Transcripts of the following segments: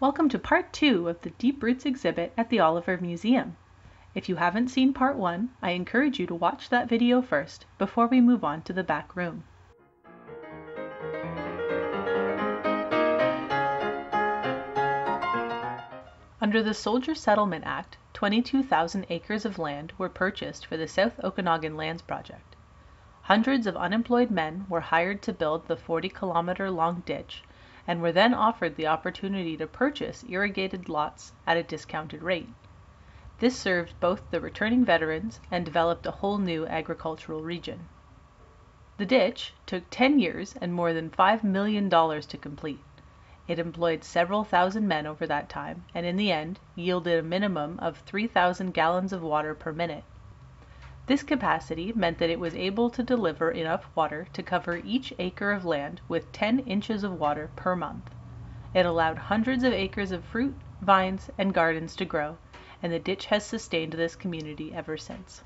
Welcome to part two of the Deep Roots exhibit at the Oliver Museum. If you haven't seen part one, I encourage you to watch that video first before we move on to the back room. Under the Soldier Settlement Act, 22,000 acres of land were purchased for the South Okanagan Lands Project. Hundreds of unemployed men were hired to build the 40 kilometer long ditch and were then offered the opportunity to purchase irrigated lots at a discounted rate. This served both the returning veterans and developed a whole new agricultural region. The ditch took 10 years and more than $5 million to complete. It employed several thousand men over that time and in the end yielded a minimum of 3,000 gallons of water per minute. This capacity meant that it was able to deliver enough water to cover each acre of land with 10 inches of water per month. It allowed hundreds of acres of fruit, vines, and gardens to grow, and the ditch has sustained this community ever since.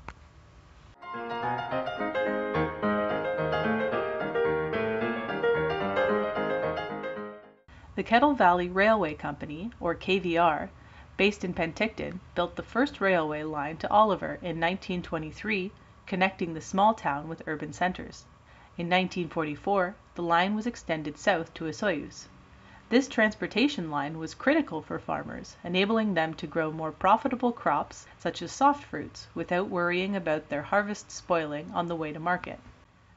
The Kettle Valley Railway Company, or KVR, based in Penticton, built the first railway line to Oliver in 1923, connecting the small town with urban centers. In 1944 the line was extended south to Osoyoos. This transportation line was critical for farmers, enabling them to grow more profitable crops such as soft fruits without worrying about their harvest spoiling on the way to market.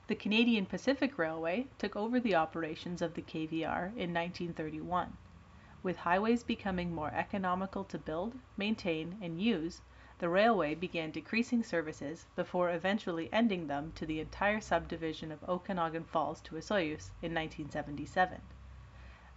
The Canadian Pacific Railway took over the operations of the KVR in 1931. With highways becoming more economical to build, maintain, and use, the railway began decreasing services before eventually ending them to the entire subdivision of Okanagan Falls to Osoyoos in 1977.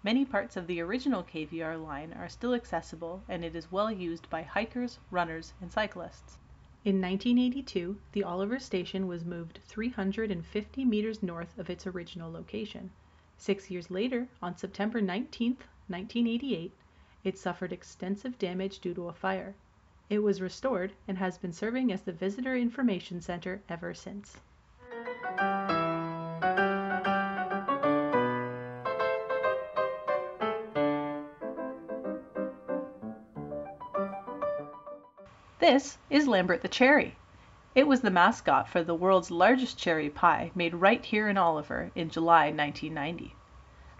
Many parts of the original KVR line are still accessible and it is well used by hikers, runners, and cyclists. In 1982 the Oliver Station was moved 350 meters north of its original location. Six years later, on September 19, 1988, it suffered extensive damage due to a fire. It was restored and has been serving as the Visitor Information Center ever since. This is Lambert the Cherry. It was the mascot for the world's largest cherry pie made right here in Oliver in July 1990.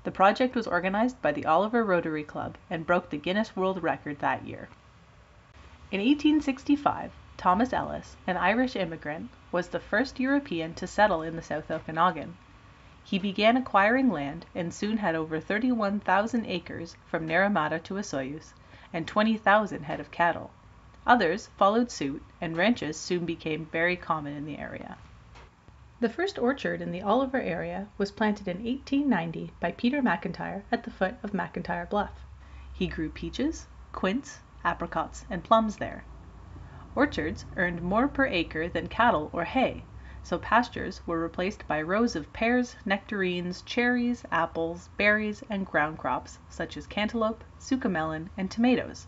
The project was organized by the Oliver Rotary Club and broke the Guinness World Record that year. In 1865 Thomas Ellis, an Irish immigrant, was the first European to settle in the South Okanagan. He began acquiring land and soon had over 31,000 acres from Naramata to Osoyoos and 20,000 head of cattle. Others followed suit, and ranches soon became very common in the area. The first orchard in the Oliver area was planted in 1890 by Peter McIntyre at the foot of McIntyre Bluff. He grew peaches, quince, apricots, and plums there. Orchards earned more per acre than cattle or hay, so pastures were replaced by rows of pears, nectarines, cherries, apples, berries, and ground crops such as cantaloupe, sucamelon, and tomatoes.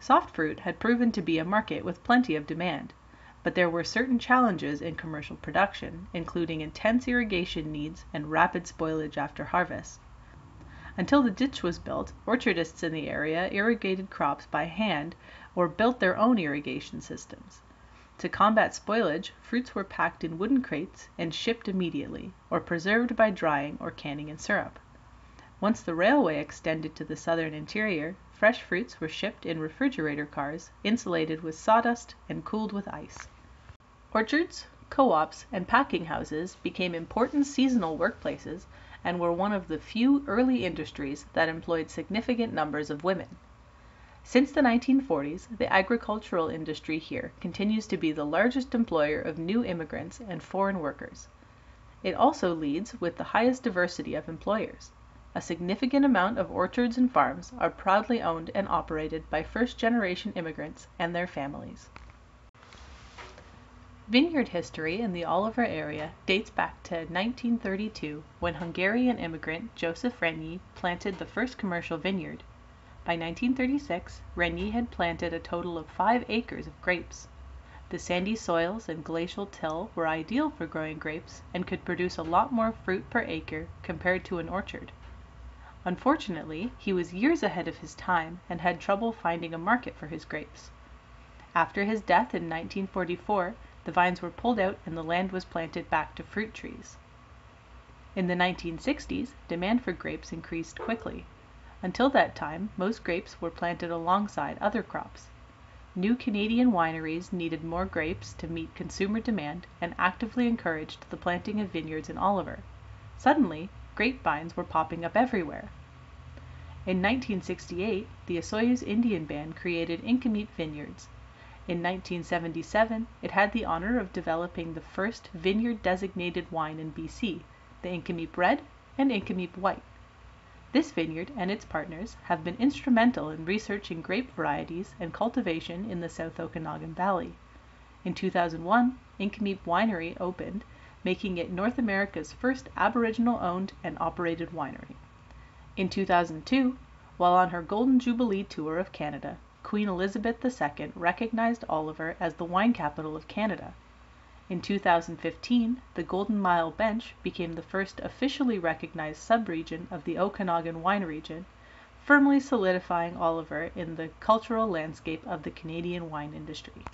Soft fruit had proven to be a market with plenty of demand, but there were certain challenges in commercial production, including intense irrigation needs and rapid spoilage after harvest. Until the ditch was built, orchardists in the area irrigated crops by hand or built their own irrigation systems. To combat spoilage, fruits were packed in wooden crates and shipped immediately, or preserved by drying or canning in syrup. Once the railway extended to the southern interior, fresh fruits were shipped in refrigerator cars, insulated with sawdust and cooled with ice. Orchards, co-ops, and packing houses became important seasonal workplaces and were one of the few early industries that employed significant numbers of women. Since the 1940s, the agricultural industry here continues to be the largest employer of new immigrants and foreign workers. It also leads with the highest diversity of employers. A significant amount of orchards and farms are proudly owned and operated by first generation immigrants and their families. Vineyard history in the Oliver area dates back to 1932 when Hungarian immigrant Joseph Renyi planted the first commercial vineyard. By 1936 Renyi had planted a total of five acres of grapes. The sandy soils and glacial till were ideal for growing grapes and could produce a lot more fruit per acre compared to an orchard. Unfortunately, he was years ahead of his time and had trouble finding a market for his grapes. After his death in 1944, the vines were pulled out and the land was planted back to fruit trees. In the 1960s, demand for grapes increased quickly. Until that time, most grapes were planted alongside other crops. New Canadian wineries needed more grapes to meet consumer demand and actively encouraged the planting of vineyards in Oliver. Suddenly, grapevines were popping up everywhere. In 1968, the Osoyoos Indian Band created Inkameep Vineyards. In 1977, it had the honor of developing the first vineyard designated wine in BC, the Inkameep Red and Inkameep White. This vineyard and its partners have been instrumental in researching grape varieties and cultivation in the South Okanagan Valley. In 2001, Inkameep Winery opened, making it North America's first Aboriginal owned and operated winery. In 2002, while on her Golden Jubilee tour of Canada, Queen Elizabeth II recognized Oliver as the wine capital of Canada. In 2015, the Golden Mile Bench became the first officially recognized subregion of the Okanagan wine region, firmly solidifying Oliver in the cultural landscape of the Canadian wine industry.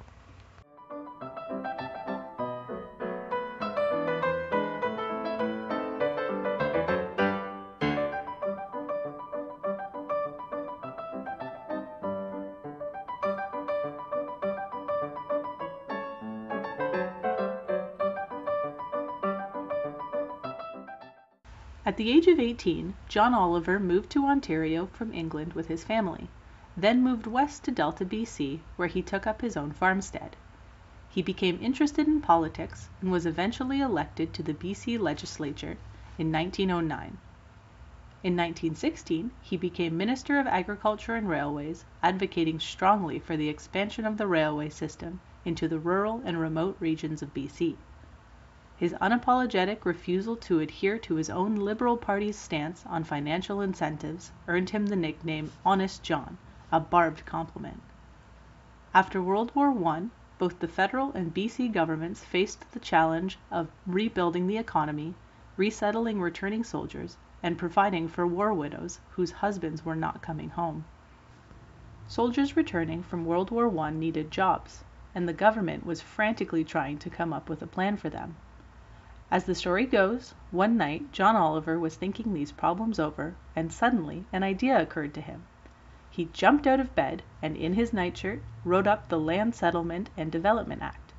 At the age of eighteen, John Oliver moved to Ontario from England with his family, then moved west to Delta, BC, where he took up his own farmstead. He became interested in politics and was eventually elected to the BC legislature in 1909. In 1916 he became Minister of Agriculture and Railways, advocating strongly for the expansion of the railway system into the rural and remote regions of BC. His unapologetic refusal to adhere to his own Liberal Party's stance on financial incentives earned him the nickname "Honest John," a barbed compliment. After World War I, both the federal and BC governments faced the challenge of rebuilding the economy, resettling returning soldiers, and providing for war widows whose husbands were not coming home. Soldiers returning from World War I needed jobs, and the government was frantically trying to come up with a plan for them. As the story goes, one night John Oliver was thinking these problems over, and suddenly an idea occurred to him. He jumped out of bed, and in his nightshirt wrote up the Land Settlement and Development Act.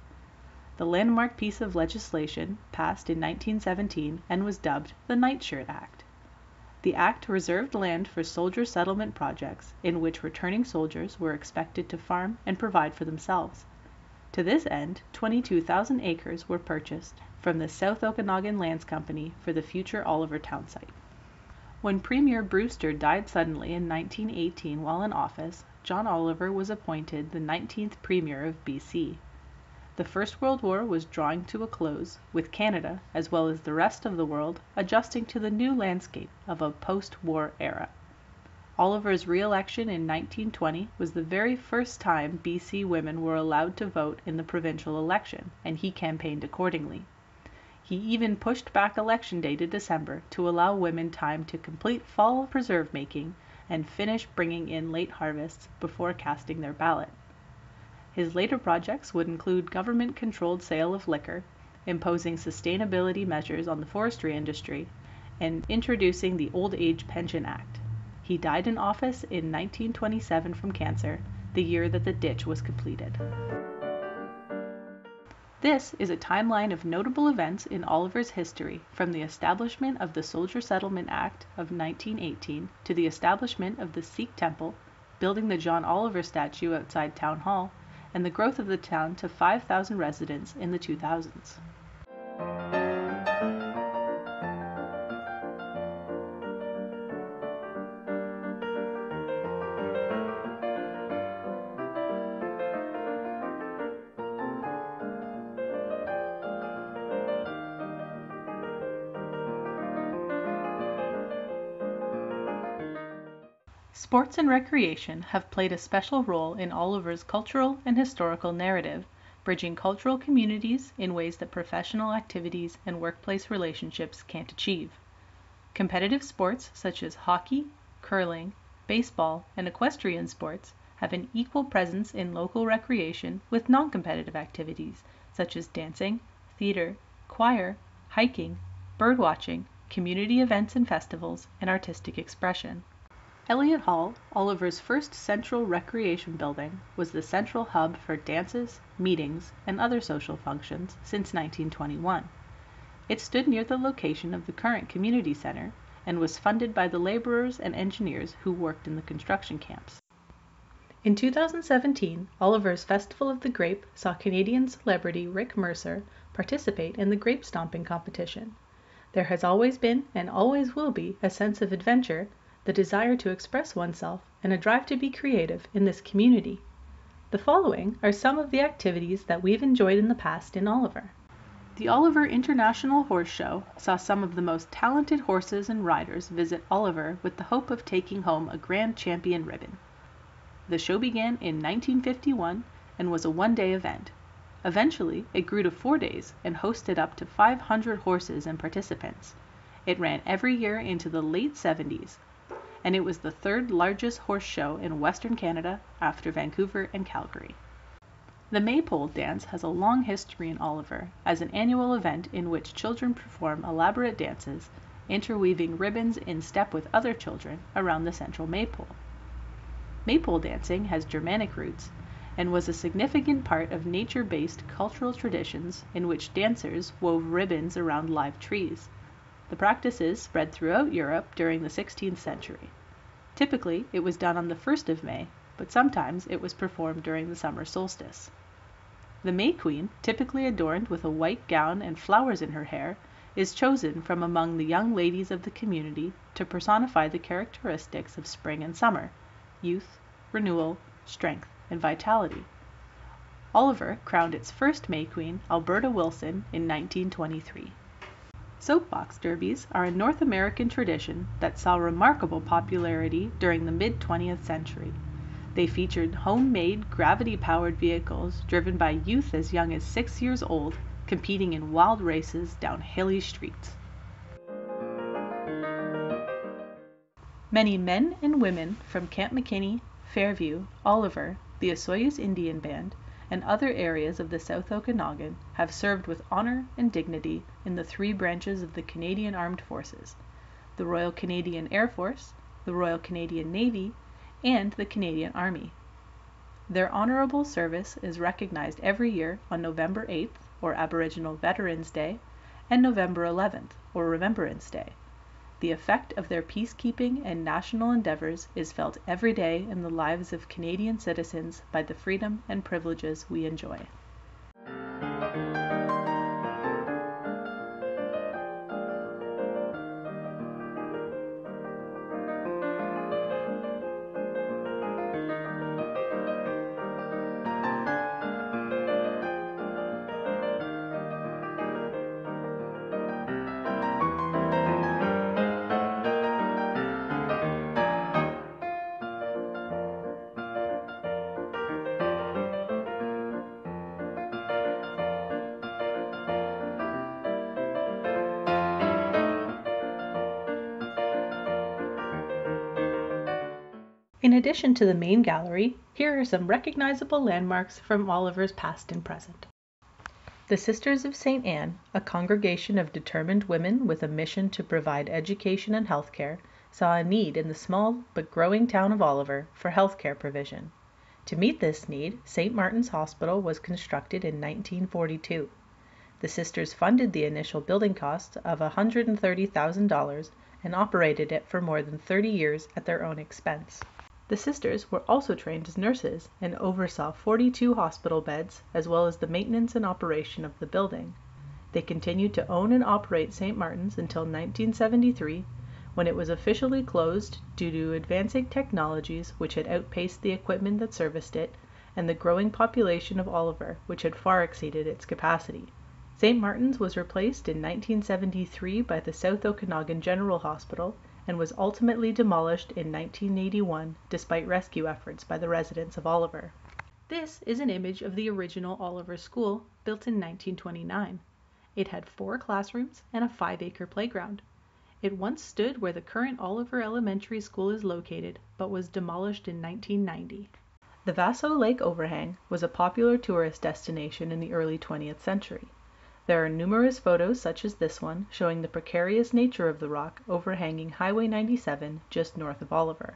The landmark piece of legislation passed in 1917 and was dubbed the Nightshirt Act. The act reserved land for soldier settlement projects in which returning soldiers were expected to farm and provide for themselves. To this end 22,000 acres were purchased from the South Okanagan Lands Company for the future Oliver Town site. When Premier Brewster died suddenly in 1918 while in office, John Oliver was appointed the 19th Premier of BC. The First World War was drawing to a close, with Canada, as well as the rest of the world, adjusting to the new landscape of a post war era. Oliver's re election in 1920 was the very first time BC women were allowed to vote in the provincial election, and he campaigned accordingly. He even pushed back election day to December to allow women time to complete fall preserve making and finish bringing in late harvests before casting their ballot. His later projects would include government controlled sale of liquor, imposing sustainability measures on the forestry industry, and introducing the Old Age Pension Act. He died in office in 1927 from cancer, the year that the ditch was completed. This is a timeline of notable events in Oliver's history from the establishment of the Soldier Settlement Act of 1918 to the establishment of the Sikh temple, building the John Oliver statue outside Town Hall, and the growth of the town to 5,000 residents in the 2000s. Sports and recreation have played a special role in Oliver's cultural and historical narrative, bridging cultural communities in ways that professional activities and workplace relationships can't achieve. Competitive sports such as hockey, curling, baseball, and equestrian sports have an equal presence in local recreation with non-competitive activities such as dancing, theater, choir, hiking, bird watching, community events and festivals, and artistic expression. Eliot Hall, Oliver's first central recreation building, was the central hub for dances, meetings, and other social functions since 1921. It stood near the location of the current community center and was funded by the laborers and engineers who worked in the construction camps. In 2017, Oliver's Festival of the Grape saw Canadian celebrity Rick Mercer participate in the grape stomping competition. There has always been and always will be a sense of adventure, the desire to express oneself, and a drive to be creative in this community. The following are some of the activities that we've enjoyed in the past in Oliver. The Oliver International Horse Show saw some of the most talented horses and riders visit Oliver with the hope of taking home a grand champion ribbon. The show began in 1951 and was a one-day event. Eventually, it grew to four days and hosted up to 500 horses and participants. It ran every year into the late 70s, and it was the third largest horse show in Western Canada after Vancouver and Calgary. The Maypole dance has a long history in Oliver as an annual event in which children perform elaborate dances, interweaving ribbons in step with other children around the central maypole. Maypole dancing has Germanic roots and was a significant part of nature-based cultural traditions in which dancers wove ribbons around live trees. The practices spread throughout Europe during the 16th century. Typically it was done on the 1st of May, but sometimes it was performed during the summer solstice. The May Queen, typically adorned with a white gown and flowers in her hair, is chosen from among the young ladies of the community to personify the characteristics of spring and summer youth, renewal, strength, and vitality. Oliver crowned its first May Queen, Alberta Wilson, in 1923. Soapbox derbies are a North American tradition that saw remarkable popularity during the mid 20th century. They featured homemade gravity-powered vehicles driven by youth as young as six years old competing in wild races down hilly streets. Many men and women from Camp McKinney, Fairview, Oliver, the Osoyoos Indian Band, and other areas of the South Okanagan have served with honor and dignity in the three branches of the Canadian Armed Forces the Royal Canadian Air Force, the Royal Canadian Navy, and the Canadian Army. Their honorable service is recognized every year on November 8th, or Aboriginal Veterans Day, and November 11th, or Remembrance Day. The effect of their peacekeeping and national endeavors is felt every day in the lives of Canadian citizens by the freedom and privileges we enjoy. In addition to the main gallery, here are some recognizable landmarks from Oliver's past and present. The Sisters of St. Anne, a congregation of determined women with a mission to provide education and healthcare, saw a need in the small but growing town of Oliver for healthcare provision. To meet this need, St. Martin's Hospital was constructed in 1942. The sisters funded the initial building costs of $130,000 and operated it for more than 30 years at their own expense. The Sisters were also trained as nurses and oversaw 42 hospital beds as well as the maintenance and operation of the building. They continued to own and operate St. Martin's until 1973 when it was officially closed due to advancing technologies which had outpaced the equipment that serviced it and the growing population of Oliver which had far exceeded its capacity. St. Martin's was replaced in 1973 by the South Okanagan General Hospital and was ultimately demolished in 1981 despite rescue efforts by the residents of Oliver. This is an image of the original Oliver School, built in 1929. It had four classrooms and a five acre playground. It once stood where the current Oliver Elementary School is located, but was demolished in 1990. The Vaseux Lake overhang was a popular tourist destination in the early 20th century. There are numerous photos such as this one showing the precarious nature of the rock overhanging Highway 97 just north of Oliver.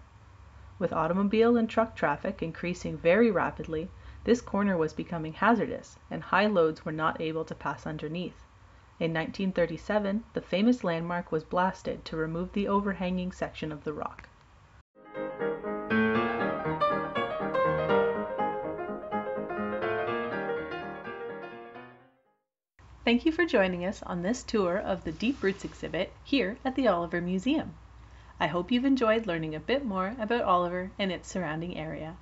With automobile and truck traffic increasing very rapidly, this corner was becoming hazardous and high loads were not able to pass underneath. In 1937 the famous landmark was blasted to remove the overhanging section of the rock. Thank you for joining us on this tour of the Deep Roots exhibit here at the Oliver Museum. I hope you've enjoyed learning a bit more about Oliver and its surrounding area.